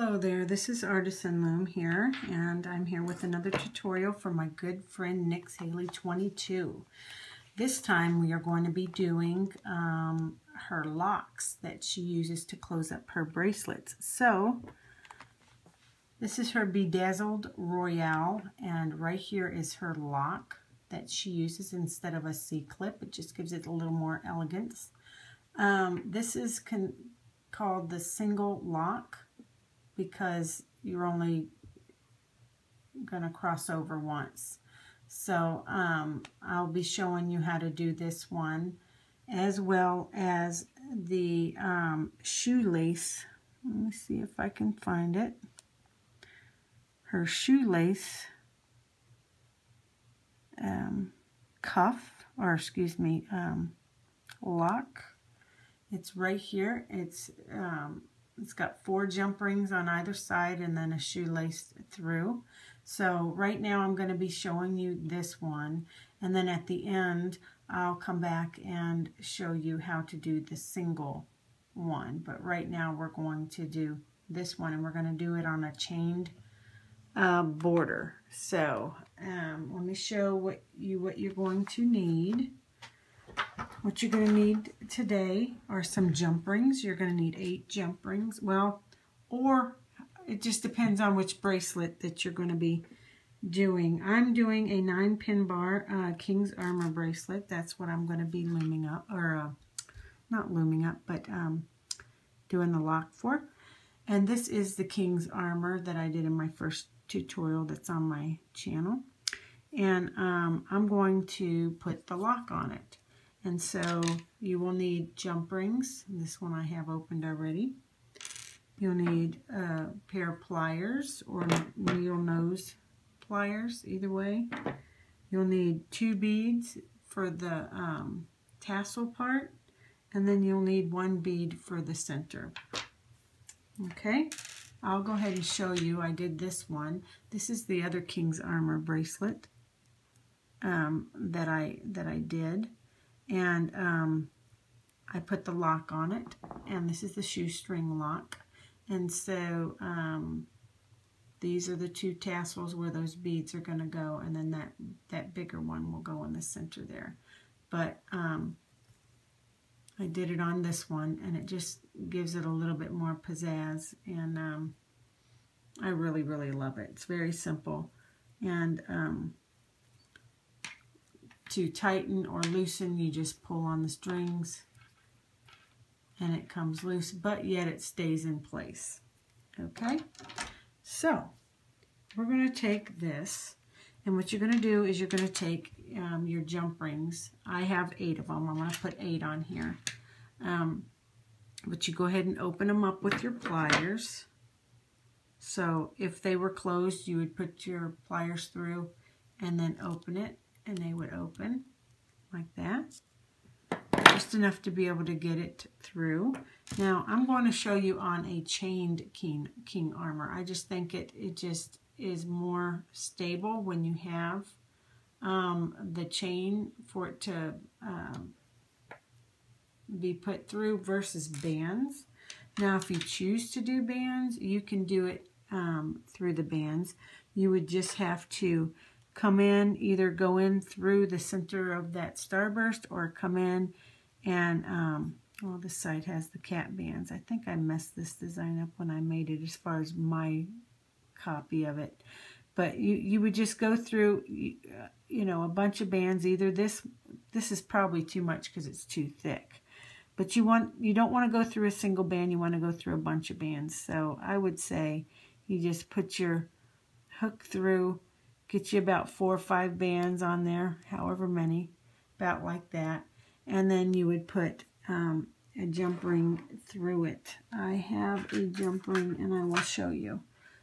Hello there, this is Artisan Loom here, and I'm here with another tutorial for my good friend Nix Haley 22. This time we are going to be doing um, her locks that she uses to close up her bracelets. So, this is her Bedazzled Royale, and right here is her lock that she uses instead of a C-clip. It just gives it a little more elegance. Um, this is called the single lock because you're only going to cross over once. So um, I'll be showing you how to do this one as well as the um, shoelace. Let me see if I can find it. Her shoelace um, cuff, or excuse me, um, lock. It's right here. It's um, it's got four jump rings on either side and then a shoelace through. So right now I'm going to be showing you this one and then at the end I'll come back and show you how to do the single one. But right now we're going to do this one and we're going to do it on a chained uh, border. So um, let me show what you what you're going to need. What you're going to need today are some jump rings. You're going to need eight jump rings. Well, or it just depends on which bracelet that you're going to be doing. I'm doing a nine pin bar uh, King's Armor bracelet. That's what I'm going to be looming up, or uh, not looming up, but um, doing the lock for. And this is the King's Armor that I did in my first tutorial that's on my channel. And um, I'm going to put the lock on it. And so you will need jump rings. This one I have opened already. You'll need a pair of pliers or needle nose pliers, either way. You'll need two beads for the um, tassel part, and then you'll need one bead for the center. Okay, I'll go ahead and show you. I did this one. This is the other King's Armor bracelet um, that I that I did and um, I put the lock on it and this is the shoestring lock. And so um, these are the two tassels where those beads are going to go and then that that bigger one will go in the center there. But um, I did it on this one and it just gives it a little bit more pizzazz and um, I really really love it. It's very simple. And um, to tighten or loosen, you just pull on the strings and it comes loose, but yet it stays in place. Okay, so we're going to take this, and what you're going to do is you're going to take um, your jump rings. I have eight of them. I'm going to put eight on here. Um, but you go ahead and open them up with your pliers. So if they were closed, you would put your pliers through and then open it and they would open like that. Just enough to be able to get it through. Now, I'm going to show you on a chained king, king armor. I just think it, it just is more stable when you have um, the chain for it to um, be put through versus bands. Now, if you choose to do bands, you can do it um, through the bands. You would just have to come in, either go in through the center of that starburst or come in and, um, well, this side has the cap bands. I think I messed this design up when I made it as far as my copy of it. But you, you would just go through, you know, a bunch of bands. Either this, this is probably too much because it's too thick. But you want you don't want to go through a single band. You want to go through a bunch of bands. So I would say you just put your hook through Get you about four or five bands on there, however many, about like that. And then you would put um, a jump ring through it. I have a jump ring and I will show you.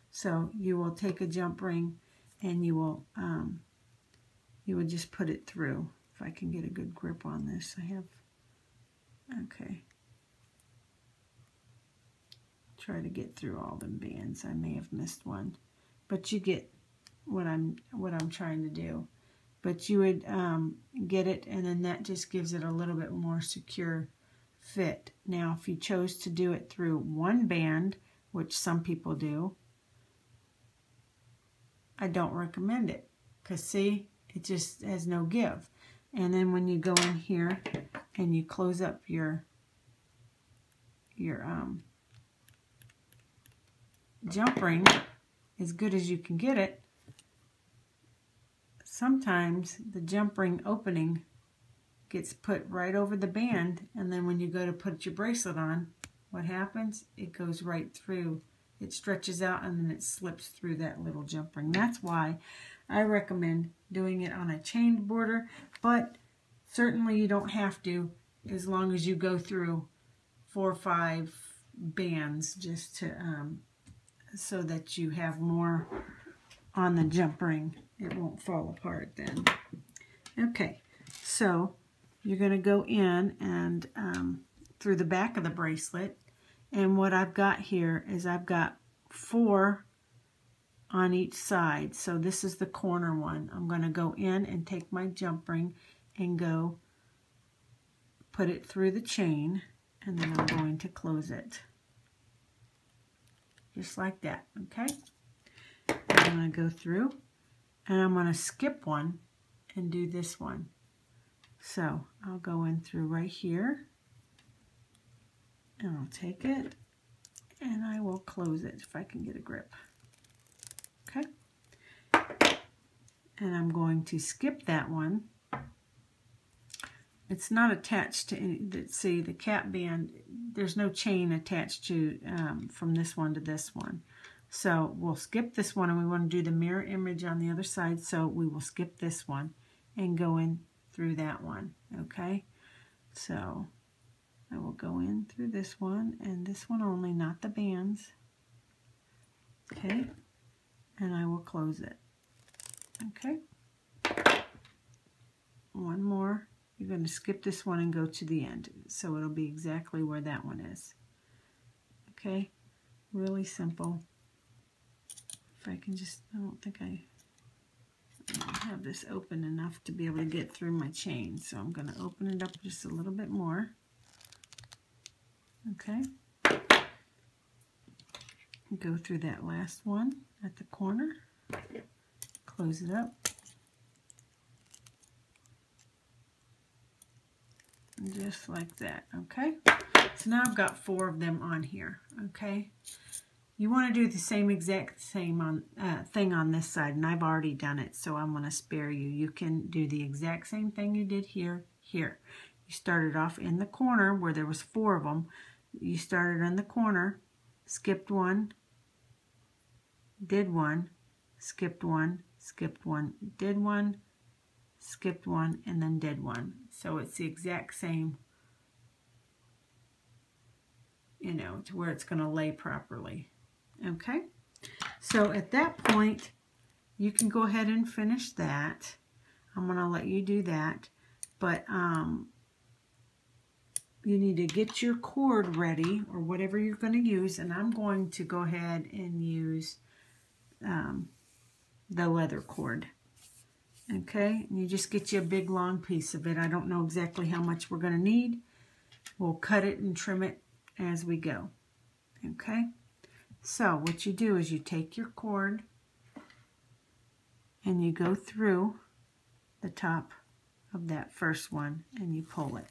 So you will take a jump ring and you will um, you would just put it through. If I can get a good grip on this, I have, okay. Try to get through all the bands. I may have missed one. But you get what I'm what I'm trying to do. But you would um, get it, and then that just gives it a little bit more secure fit. Now, if you chose to do it through one band which some people do, I don't recommend it. Because see, it just has no give. And then when you go in here and you close up your your um, jump ring as good as you can get it, sometimes the jump ring opening gets put right over the band and then when you go to put your bracelet on, what happens? It goes right through. It stretches out and then it slips through that little jump ring. That's why I recommend doing it on a chained border, but certainly you don't have to as long as you go through four or five bands just to um, so that you have more on the jump ring. It won't fall apart then. Okay, so you're going to go in and um, through the back of the bracelet and what I've got here is I've got four on each side. So this is the corner one. I'm going to go in and take my jump ring and go put it through the chain and then I'm going to close it. Just like that, okay? I'm going to go through and I'm going to skip one and do this one. So I'll go in through right here and I'll take it and I will close it if I can get a grip. Okay? And I'm going to skip that one. It's not attached to any, see the cap band, there's no chain attached to um, from this one to this one. So we'll skip this one and we want to do the mirror image on the other side. So we will skip this one and go in through that one. Okay. So I will go in through this one and this one only, not the bands. Okay, and I will close it. Okay, one more. You're going to skip this one and go to the end. So it'll be exactly where that one is. Okay, really simple. I can just, I don't think I have this open enough to be able to get through my chain. So I'm going to open it up just a little bit more. Okay. Go through that last one at the corner. Close it up. Just like that, okay? So now I've got four of them on here, okay? You want to do the same exact same on uh, thing on this side, and I've already done it, so I'm going to spare you. You can do the exact same thing you did here, here. You started off in the corner where there was four of them, you started in the corner, skipped one, did one, skipped one, skipped one, did one, skipped one, and then did one. So it's the exact same, you know, to where it's going to lay properly. Okay? So at that point, you can go ahead and finish that. I'm going to let you do that. But um, you need to get your cord ready or whatever you're going to use and I'm going to go ahead and use um, the leather cord okay and you just get you a big long piece of it I don't know exactly how much we're going to need we'll cut it and trim it as we go okay so what you do is you take your cord and you go through the top of that first one and you pull it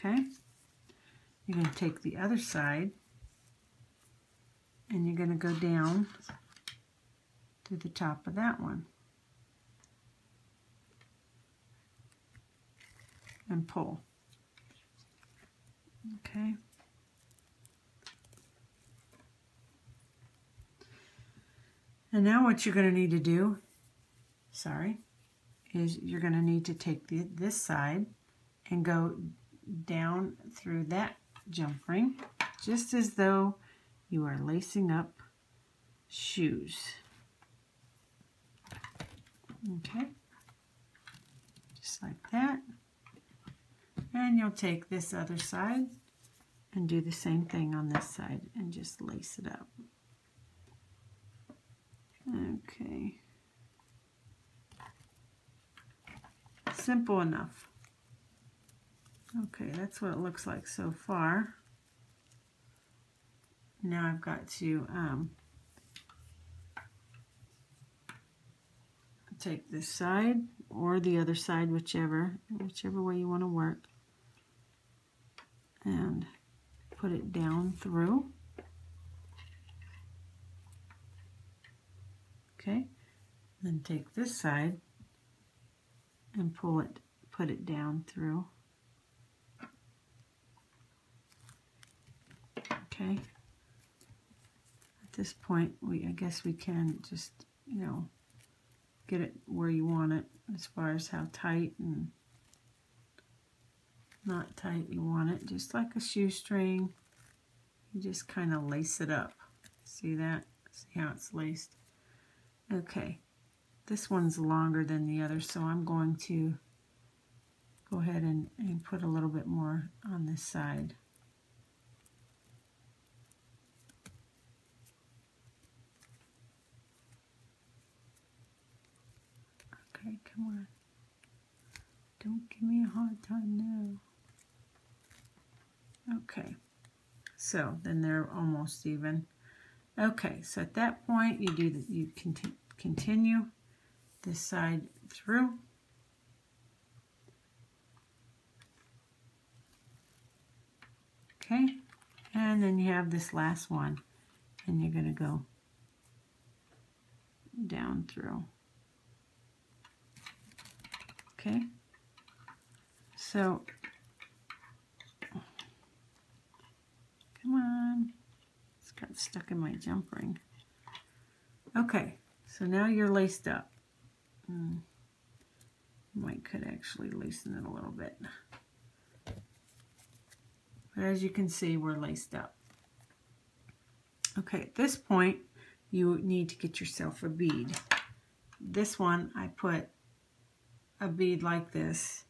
Okay? You're going to take the other side and you're going to go down to the top of that one. And pull. Okay? And now what you're going to need to do, sorry, is you're going to need to take the, this side and go down through that jump ring, just as though you are lacing up shoes. Okay, just like that. And you'll take this other side and do the same thing on this side and just lace it up. Okay. Simple enough. Okay, that's what it looks like so far. now I've got to um, take this side or the other side, whichever, whichever way you want to work, and put it down through. Okay, then take this side and pull it, put it down through. Okay. At this point, we I guess we can just, you know, get it where you want it as far as how tight and not tight you want it. Just like a shoestring, you just kind of lace it up. See that? See how it's laced? Okay, this one's longer than the other, so I'm going to go ahead and, and put a little bit more on this side. Okay, come on. Don't give me a hard time now. Okay, so then they're almost even. Okay, so at that point you do the, you conti continue this side through. Okay, and then you have this last one, and you're going to go down through. Okay, so come on, got stuck in my jump ring. Okay, so now you're laced up. Hmm. Might could actually loosen it a little bit. But as you can see, we're laced up. Okay, at this point, you need to get yourself a bead. This one, I put a bead like this.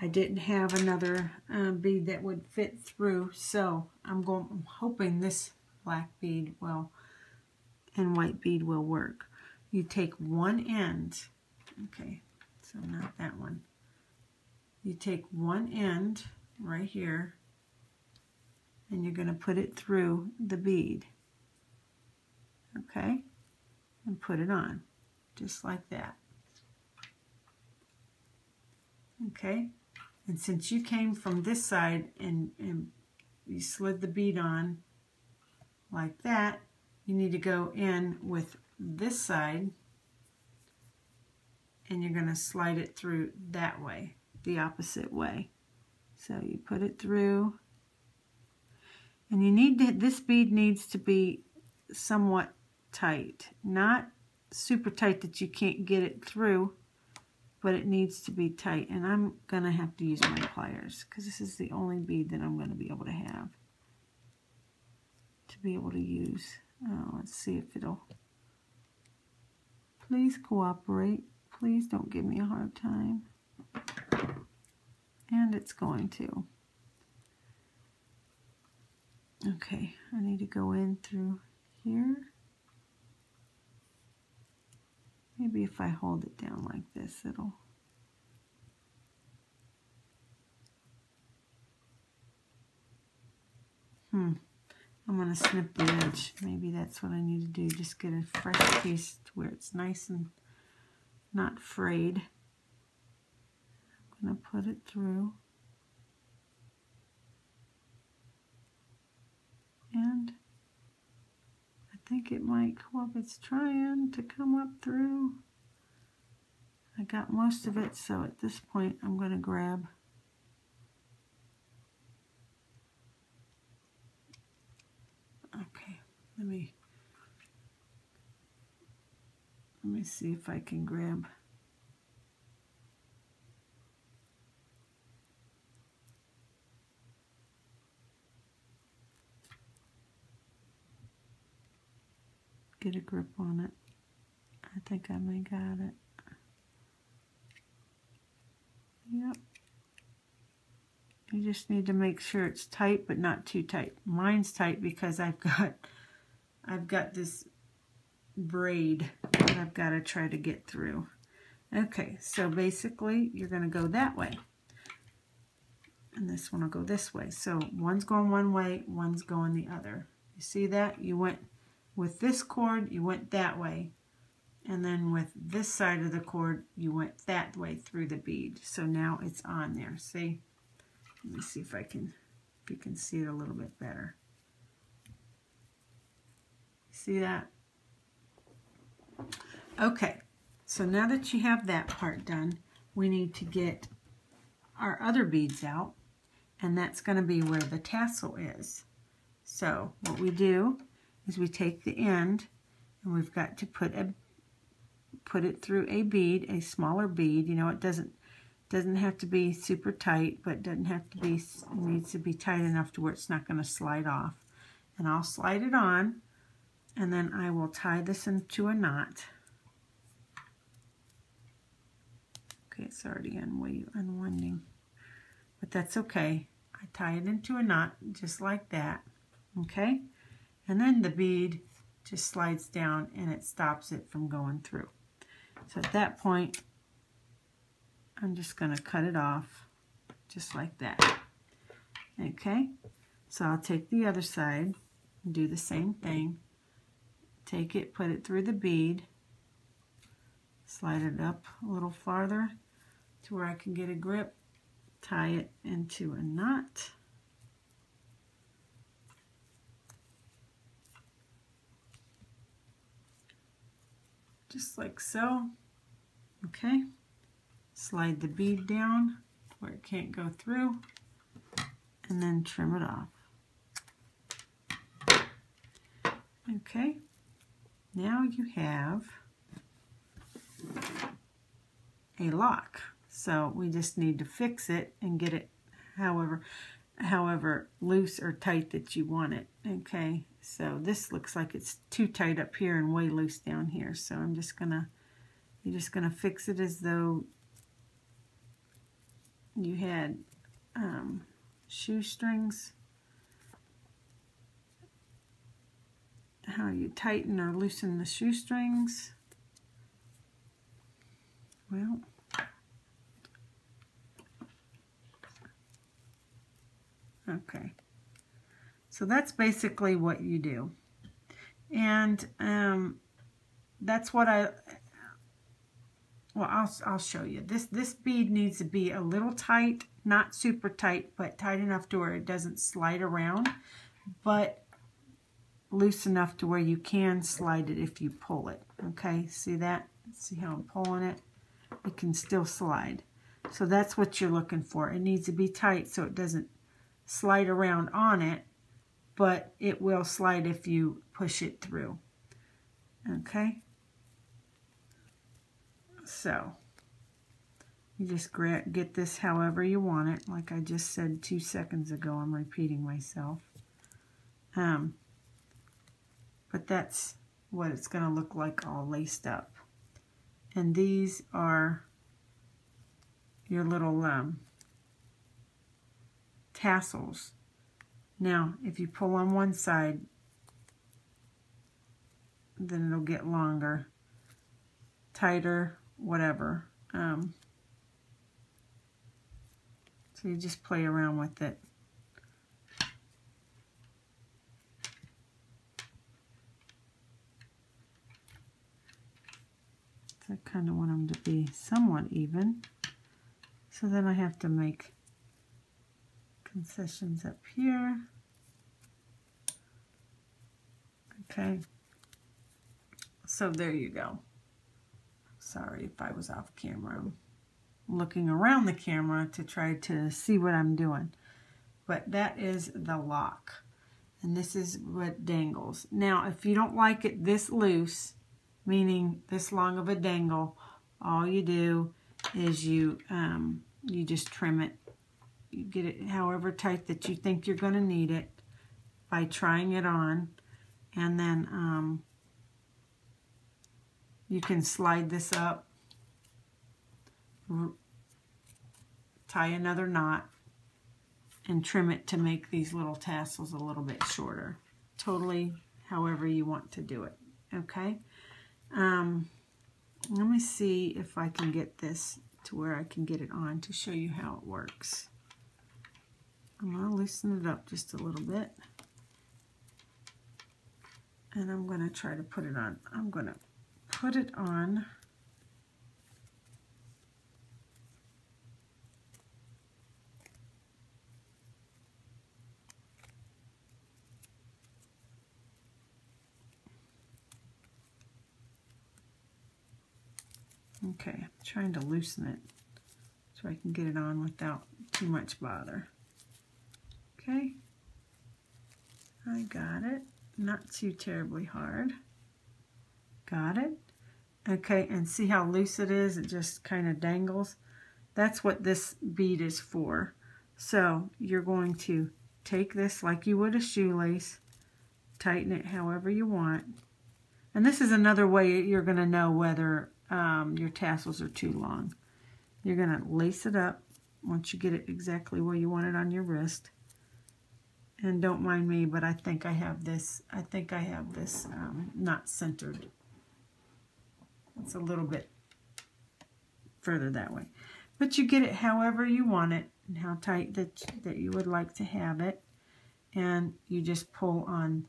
I didn't have another uh, bead that would fit through, so I'm going. I'm hoping this black bead will and white bead will work. You take one end Okay, so not that one. You take one end right here and you're going to put it through the bead. Okay, and put it on just like that. Okay, and since you came from this side and, and you slid the bead on like that, you need to go in with this side and you're going to slide it through that way, the opposite way. So you put it through, and you need to, this bead needs to be somewhat tight, not super tight that you can't get it through, but it needs to be tight. And I'm going to have to use my pliers because this is the only bead that I'm going to be able to have to be able to use. Oh, let's see if it'll... Please cooperate. Please don't give me a hard time. And it's going to. Okay, I need to go in through here. Maybe if I hold it down like this, it'll... Hmm. I'm going to snip the edge. Maybe that's what I need to do. Just get a fresh piece where it's nice and not frayed. I'm going to put it through. And I think it might up. It's trying to come up through. I got most of it, so at this point I'm going to grab Okay, let me Let me see if I can grab get a grip on it. I think I may got it. Yep. You just need to make sure it's tight but not too tight. Mine's tight because I've got I've got this braid that I've got to try to get through. Okay, so basically you're going to go that way. And this one will go this way. So one's going one way, one's going the other. You see that? You went with this cord, you went that way. And then with this side of the cord, you went that way through the bead. So now it's on there. See? Let me see if I can, if you can see it a little bit better. See that? Okay, so now that you have that part done, we need to get our other beads out, and that's going to be where the tassel is. So what we do is we take the end, and we've got to put a put it through a bead, a smaller bead. You know, it doesn't doesn't have to be super tight, but doesn't have to be, needs to be tight enough to where it's not going to slide off. And I'll slide it on, and then I will tie this into a knot. Okay, it's already unwinding, but that's okay. I tie it into a knot just like that, okay? And then the bead just slides down and it stops it from going through. So at that point, I'm just going to cut it off just like that. Okay, so I'll take the other side and do the same thing. Take it, put it through the bead, slide it up a little farther to where I can get a grip, tie it into a knot. Just like so. Okay slide the bead down where it can't go through, and then trim it off. Okay, now you have a lock. So we just need to fix it and get it however however loose or tight that you want it. Okay, so this looks like it's too tight up here and way loose down here. So I'm just gonna, you're just gonna fix it as though you had um, shoestrings, how you tighten or loosen the shoestrings. Well, okay. So that's basically what you do. And um, that's what I well, I'll, I'll show you. This, this bead needs to be a little tight, not super tight, but tight enough to where it doesn't slide around, but loose enough to where you can slide it if you pull it. Okay, see that? See how I'm pulling it? It can still slide. So that's what you're looking for. It needs to be tight so it doesn't slide around on it, but it will slide if you push it through. Okay, so you just get this however you want it. Like I just said two seconds ago, I'm repeating myself. Um, but that's what it's going to look like all laced up. And these are your little um, tassels. Now, if you pull on one side, then it'll get longer, tighter, whatever. Um, so you just play around with it. I kind of want them to be somewhat even. So then I have to make concessions up here. Okay. So there you go. Sorry if I was off camera. Looking around the camera to try to see what I'm doing. But that is the lock. And this is what dangles. Now, if you don't like it this loose, meaning this long of a dangle, all you do is you um, you just trim it. You get it however tight that you think you're going to need it by trying it on. And then um, you can slide this up, tie another knot, and trim it to make these little tassels a little bit shorter. Totally however you want to do it, okay? Um, let me see if I can get this to where I can get it on to show you how it works. I'm going to loosen it up just a little bit. and I'm going to try to put it on. I'm going to put it on Okay, I'm trying to loosen it so I can get it on without too much bother. Okay, I got it. Not too terribly hard. Got it. Okay, and see how loose it is? It just kind of dangles. That's what this bead is for. So you're going to take this like you would a shoelace, tighten it however you want. And this is another way you're going to know whether um, your tassels are too long. You're going to lace it up once you get it exactly where you want it on your wrist. And don't mind me, but I think I have this, I think I have this um, not centered. It's a little bit further that way. But you get it however you want it and how tight that, that you would like to have it. And you just pull on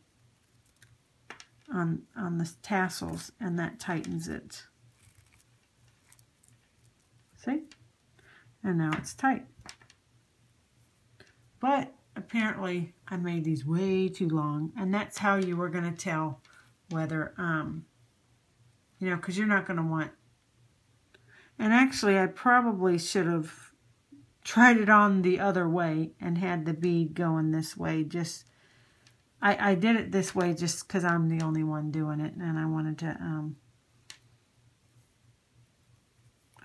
on on the tassels and that tightens it. See? And now it's tight. But apparently I made these way too long. And that's how you were going to tell whether, um, you know, because you're not going to want... And actually, I probably should have tried it on the other way and had the bead going this way. Just, I, I did it this way just because I'm the only one doing it. And I wanted to... Um,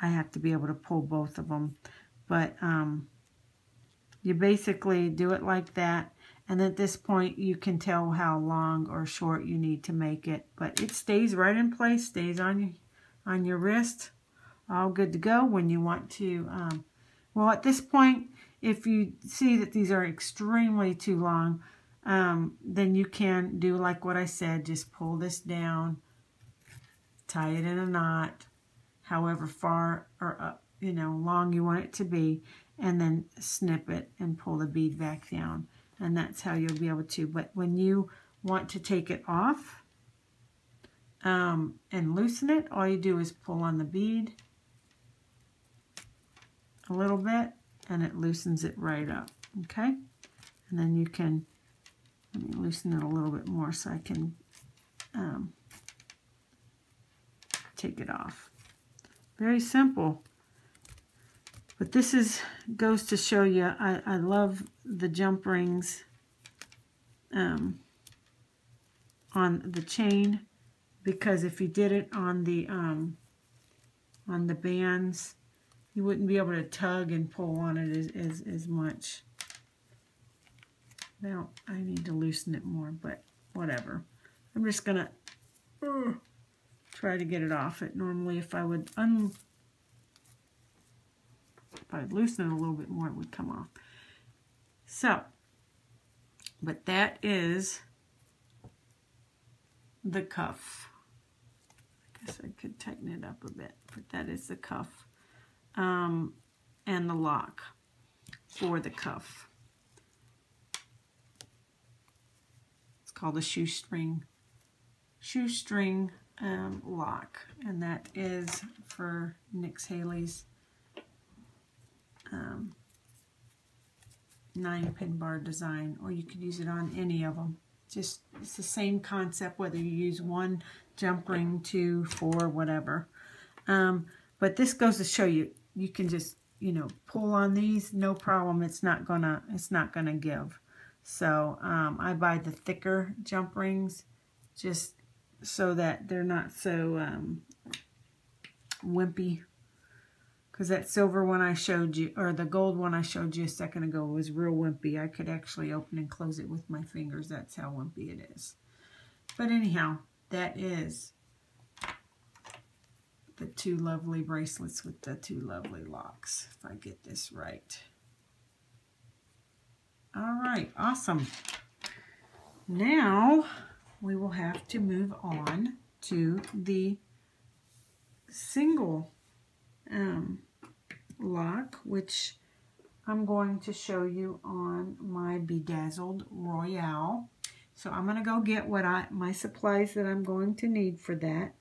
I have to be able to pull both of them. But um, you basically do it like that. And at this point, you can tell how long or short you need to make it. But it stays right in place, stays on, your on your wrist. All good to go when you want to. Um, well, at this point, if you see that these are extremely too long, um, then you can do like what I said. Just pull this down, tie it in a knot, however far or up, you know, long you want it to be, and then snip it and pull the bead back down. And that's how you'll be able to. But when you want to take it off um, and loosen it, all you do is pull on the bead a little bit, and it loosens it right up, okay? And then you can, let me loosen it a little bit more so I can um, take it off. Very simple. But this is goes to show you, I, I love the jump rings um, on the chain because if you did it on the um, on the bands, you wouldn't be able to tug and pull on it as, as, as much. Now, I need to loosen it more, but whatever. I'm just going to... Uh, try to get it off it. Normally if I would un if I'd loosen it a little bit more, it would come off. So, but that is the cuff. I guess I could tighten it up a bit, but that is the cuff. Um, and the lock for the cuff. It's called a shoestring. Shoestring um, lock, and that is for Nix Haley's um, nine pin bar design, or you could use it on any of them. Just it's the same concept whether you use one jump ring, two, four, whatever. Um, but this goes to show you you can just you know pull on these, no problem. It's not gonna it's not gonna give. So um, I buy the thicker jump rings just so that they're not so um, wimpy. Because that silver one I showed you, or the gold one I showed you a second ago was real wimpy. I could actually open and close it with my fingers. That's how wimpy it is. But anyhow, that is the two lovely bracelets with the two lovely locks, if I get this right. All right, awesome. Now, we will have to move on to the single um, lock, which I'm going to show you on my Bedazzled Royale. So I'm going to go get what I my supplies that I'm going to need for that,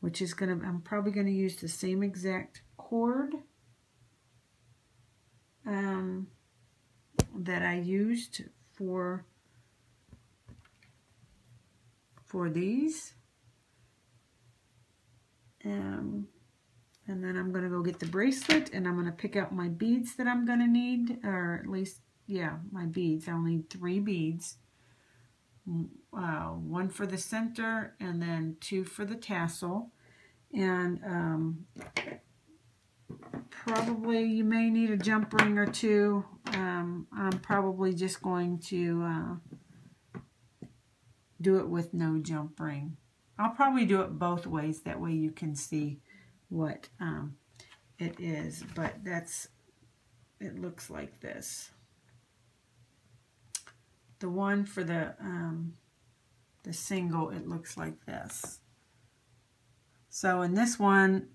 which is going to, I'm probably going to use the same exact cord um, that I used for for these. Um, and then I'm going to go get the bracelet and I'm going to pick out my beads that I'm going to need, or at least, yeah, my beads. I'll need three beads. Uh, one for the center and then two for the tassel. And um, probably you may need a jump ring or two. Um, I'm probably just going to uh, do it with no jump ring. I'll probably do it both ways. That way you can see what um, it is. But that's, it looks like this. The one for the, um, the single, it looks like this. So in this one,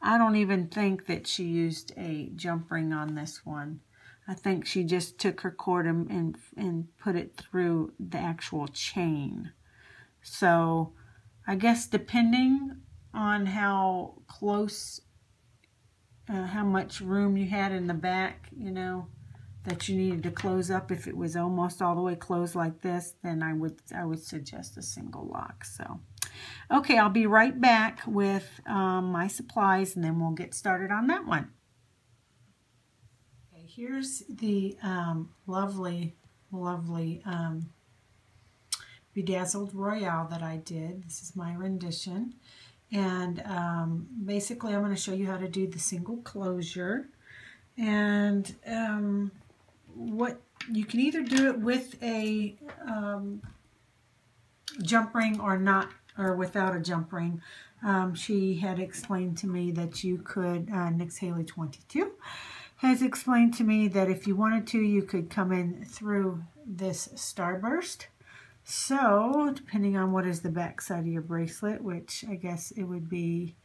I don't even think that she used a jump ring on this one. I think she just took her cord and, and, and put it through the actual chain. So I guess depending on how close, uh, how much room you had in the back, you know, that you needed to close up. If it was almost all the way closed like this, then I would I would suggest a single lock. So. Okay, I'll be right back with um, my supplies and then we'll get started on that one. Here's the um, lovely, lovely um, Bedazzled Royale that I did. This is my rendition. And um, basically I'm going to show you how to do the single closure. And um, what you can either do it with a um, jump ring or not or without a jump ring. Um, she had explained to me that you could, uh, Nix Haley 22, has explained to me that if you wanted to, you could come in through this starburst. So, depending on what is the back side of your bracelet, which I guess it would be,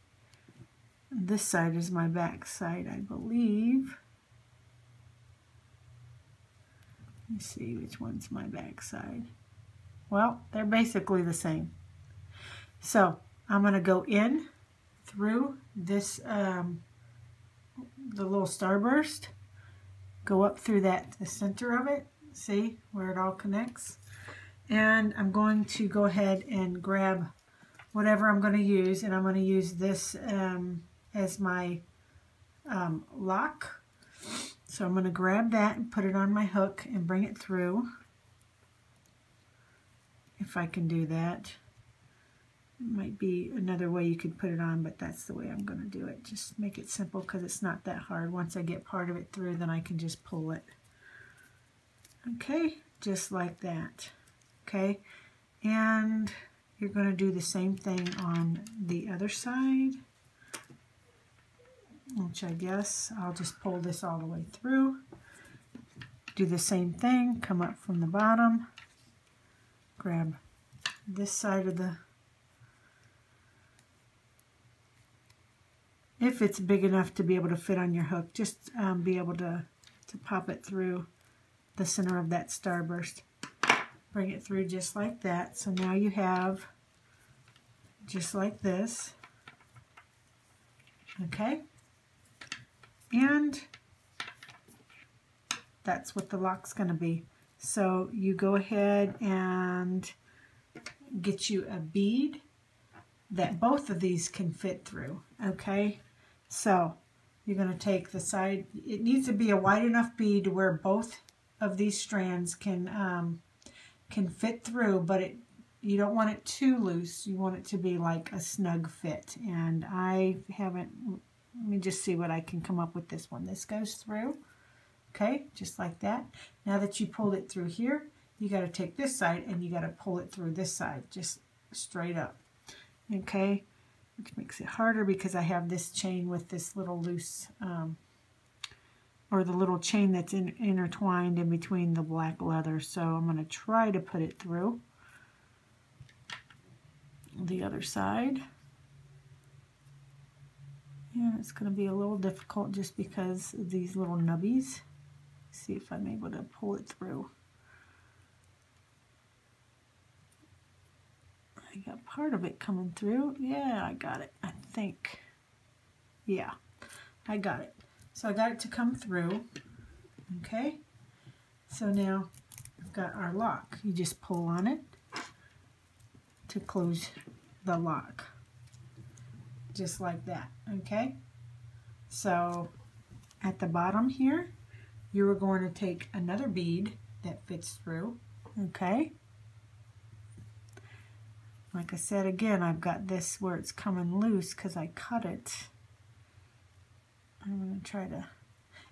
this side is my back side, I believe. Let me see which one's my back side. Well, they're basically the same. So I'm going to go in through this, um, the little starburst, go up through that, the center of it, see where it all connects. And I'm going to go ahead and grab whatever I'm going to use, and I'm going to use this um, as my um, lock. So I'm going to grab that and put it on my hook and bring it through, if I can do that might be another way you could put it on, but that's the way I'm going to do it. Just make it simple because it's not that hard. Once I get part of it through, then I can just pull it. Okay, just like that. Okay, and you're going to do the same thing on the other side, which I guess I'll just pull this all the way through. Do the same thing, come up from the bottom, grab this side of the if it's big enough to be able to fit on your hook, just um, be able to, to pop it through the center of that starburst. Bring it through just like that. So now you have just like this. Okay? And that's what the lock's going to be. So you go ahead and get you a bead that both of these can fit through. Okay? So you're going to take the side, it needs to be a wide enough bead where both of these strands can um, can fit through, but it you don't want it too loose. You want it to be like a snug fit. And I haven't, let me just see what I can come up with this one. This goes through, okay, just like that. Now that you pulled it through here, you got to take this side and you got to pull it through this side, just straight up, okay which makes it harder because I have this chain with this little loose, um, or the little chain that's in, intertwined in between the black leather. So I'm going to try to put it through the other side. And it's going to be a little difficult just because of these little nubbies. See if I'm able to pull it through. Got part of it coming through. Yeah, I got it. I think. Yeah, I got it. So I got it to come through. Okay. So now we've got our lock. You just pull on it to close the lock. Just like that. Okay. So at the bottom here, you are going to take another bead that fits through. Okay. Like I said again, I've got this where it's coming loose because I cut it. I'm going to try to,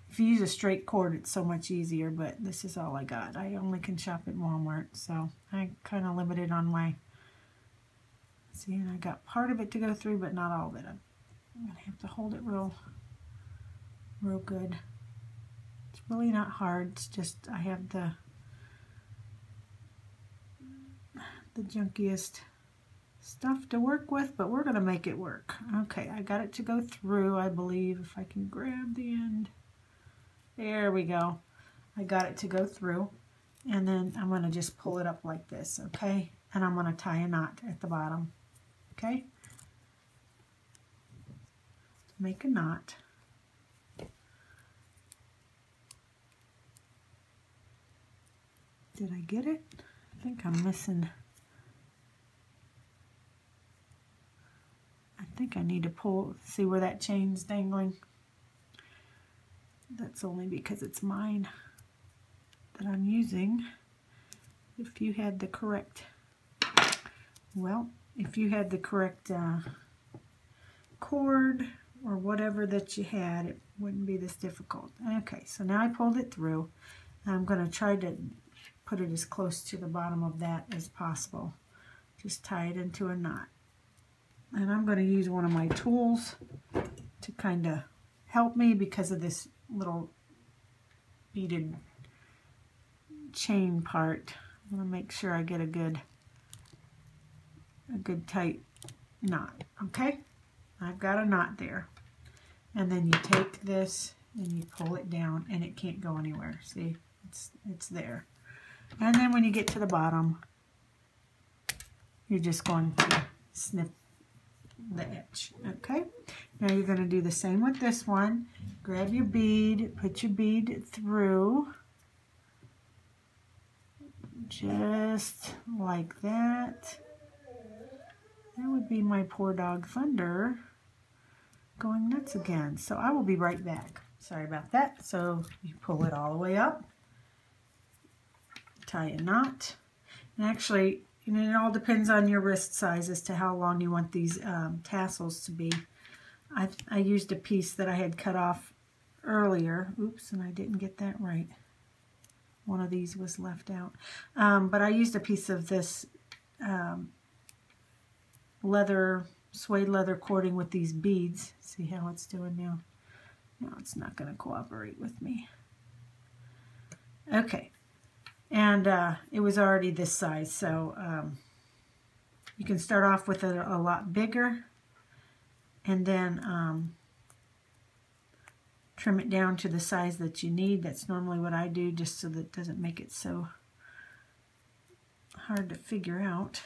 if you use a straight cord, it's so much easier, but this is all I got. I only can shop at Walmart, so I kind of limited on my, see, and I got part of it to go through, but not all of it. I'm, I'm going to have to hold it real, real good. It's really not hard, it's just I have the, the junkiest stuff to work with, but we're going to make it work. Okay, I got it to go through, I believe, if I can grab the end. There we go. I got it to go through, and then I'm going to just pull it up like this, okay? And I'm going to tie a knot at the bottom, okay? Make a knot. Did I get it? I think I'm missing think I need to pull, see where that chain's dangling. That's only because it's mine that I'm using. If you had the correct, well, if you had the correct uh, cord or whatever that you had, it wouldn't be this difficult. Okay, so now I pulled it through. I'm going to try to put it as close to the bottom of that as possible. Just tie it into a knot. And I'm going to use one of my tools to kind of help me because of this little beaded chain part. I'm going to make sure I get a good, a good tight knot. Okay, I've got a knot there. And then you take this and you pull it down and it can't go anywhere. See, it's, it's there. And then when you get to the bottom, you're just going to snip the edge. Okay, now you're going to do the same with this one. Grab your bead, put your bead through, just like that. That would be my poor dog Thunder going nuts again. So I will be right back. Sorry about that. So you pull it all the way up, tie a knot, and actually and it all depends on your wrist size as to how long you want these um, tassels to be. I, I used a piece that I had cut off earlier. Oops, and I didn't get that right. One of these was left out. Um, but I used a piece of this um, leather, suede leather cording with these beads. See how it's doing now? No, it's not going to cooperate with me. Okay, and uh, it was already this size so um, you can start off with a, a lot bigger and then um, trim it down to the size that you need. That's normally what I do just so that it doesn't make it so hard to figure out.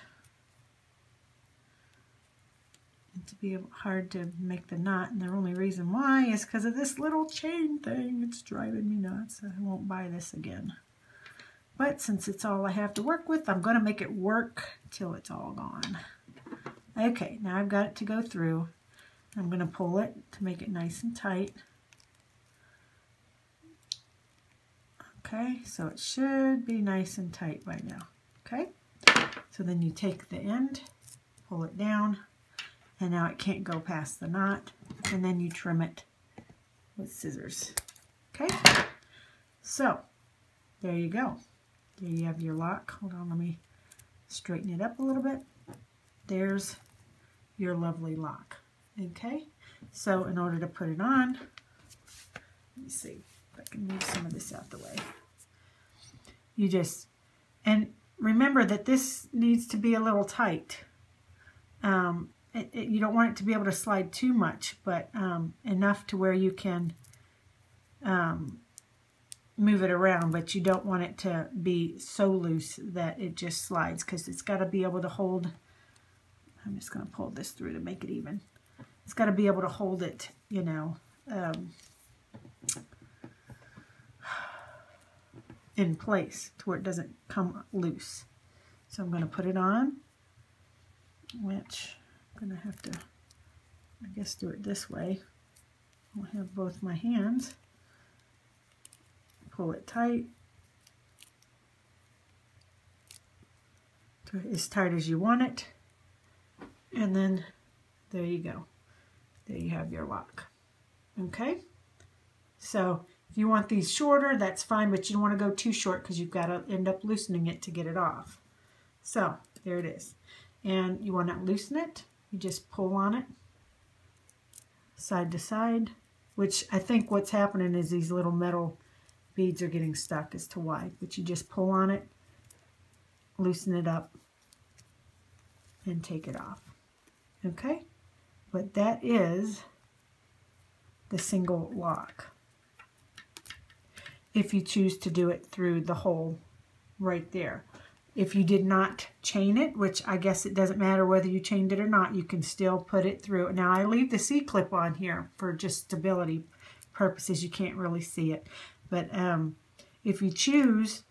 And to be hard to make the knot and the only reason why is because of this little chain thing. It's driving me nuts I won't buy this again but since it's all I have to work with, I'm going to make it work till it's all gone. Okay, now I've got it to go through. I'm going to pull it to make it nice and tight. Okay, so it should be nice and tight by now. Okay, so then you take the end, pull it down, and now it can't go past the knot, and then you trim it with scissors. Okay, so there you go. There you have your lock. Hold on, let me straighten it up a little bit. There's your lovely lock. Okay, so in order to put it on, let me see if I can move some of this out the way. You just, and remember that this needs to be a little tight. Um, it, it, you don't want it to be able to slide too much, but um, enough to where you can um, move it around, but you don't want it to be so loose that it just slides because it's got to be able to hold I'm just going to pull this through to make it even. It's got to be able to hold it, you know, um, in place to where it doesn't come loose. So I'm going to put it on, which I'm going to have to, I guess, do it this way. I'll have both my hands. Pull it tight. As tight as you want it. And then there you go. There you have your lock. Okay? So if you want these shorter, that's fine, but you don't want to go too short because you've got to end up loosening it to get it off. So there it is. And you want to loosen it, you just pull on it side to side, which I think what's happening is these little metal beads are getting stuck as to why. But you just pull on it, loosen it up, and take it off. Okay? But that is the single lock. If you choose to do it through the hole right there. If you did not chain it, which I guess it doesn't matter whether you chained it or not, you can still put it through. Now I leave the C-clip on here for just stability purposes. You can't really see it. But um, if you choose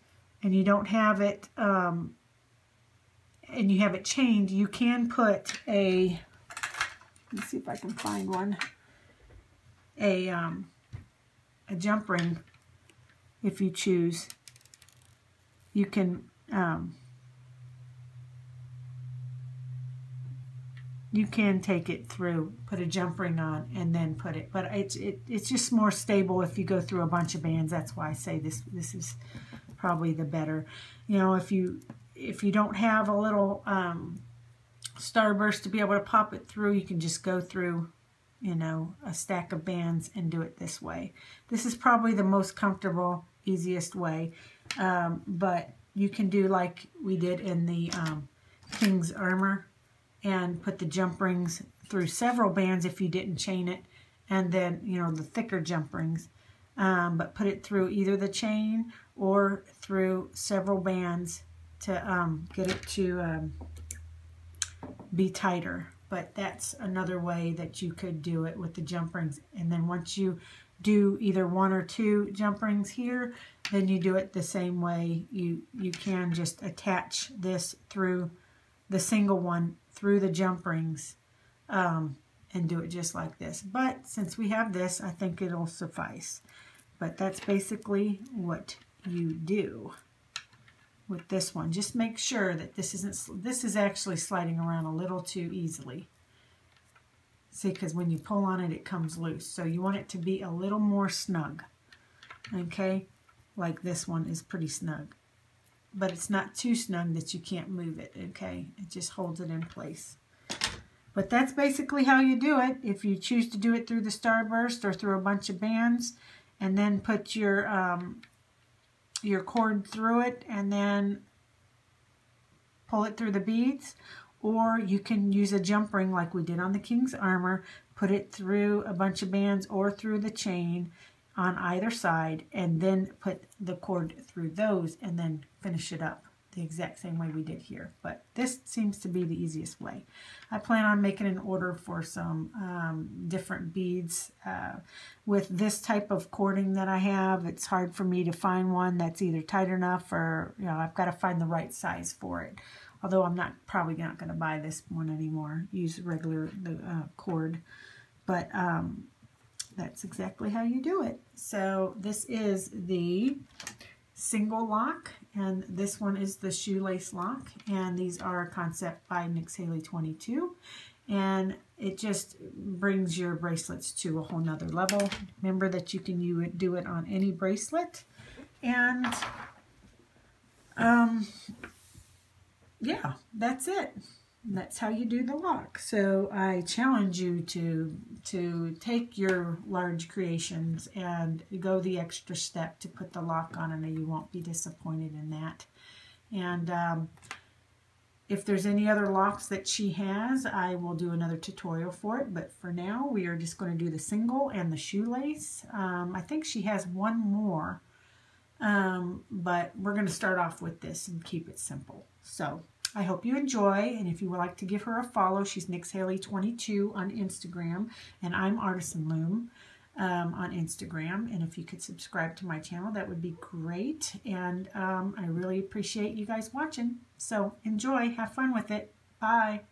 and you don't have it, um, and you have it chained, you can put a, let's see if I can find one, a, um, a jump ring if you choose. You can um, you can take it through, put a jump ring on, and then put it. But it's it, it's just more stable if you go through a bunch of bands. That's why I say this this is probably the better. You know, if you if you don't have a little um, starburst to be able to pop it through, you can just go through, you know, a stack of bands and do it this way. This is probably the most comfortable, easiest way. Um, but you can do like we did in the um, King's Armor and put the jump rings through several bands if you didn't chain it and then you know the thicker jump rings. Um, but put it through either the chain or through several bands to um, get it to um, be tighter. But that's another way that you could do it with the jump rings. And then once you do either one or two jump rings here then you do it the same way. You you can just attach this through the single one through the jump rings um, and do it just like this. But since we have this, I think it'll suffice. But that's basically what you do with this one. Just make sure that this isn't, this is actually sliding around a little too easily. See, because when you pull on it, it comes loose. So you want it to be a little more snug. Okay, like this one is pretty snug but it's not too snug that you can't move it, okay? It just holds it in place. But that's basically how you do it. If you choose to do it through the starburst or through a bunch of bands, and then put your um, your cord through it, and then pull it through the beads, or you can use a jump ring like we did on the King's Armor, put it through a bunch of bands or through the chain, on either side and then put the cord through those and then finish it up the exact same way we did here. But this seems to be the easiest way. I plan on making an order for some um, different beads. Uh, with this type of cording that I have, it's hard for me to find one that's either tight enough or, you know, I've got to find the right size for it. Although I'm not probably not going to buy this one anymore. Use regular the uh, cord. But um, that's exactly how you do it. So this is the single lock and this one is the shoelace lock and these are a concept by Nix Hayley 22 and it just brings your bracelets to a whole nother level. Remember that you can do it on any bracelet and um, yeah, that's it that's how you do the lock. So I challenge you to to take your large creations and go the extra step to put the lock on and you won't be disappointed in that. And um, if there's any other locks that she has, I will do another tutorial for it. But for now, we are just going to do the single and the shoelace. Um, I think she has one more, um, but we're going to start off with this and keep it simple. So I hope you enjoy, and if you would like to give her a follow, she's NixHayley22 on Instagram, and I'm Artisan Loom um, on Instagram. And if you could subscribe to my channel, that would be great. And um, I really appreciate you guys watching. So enjoy, have fun with it. Bye.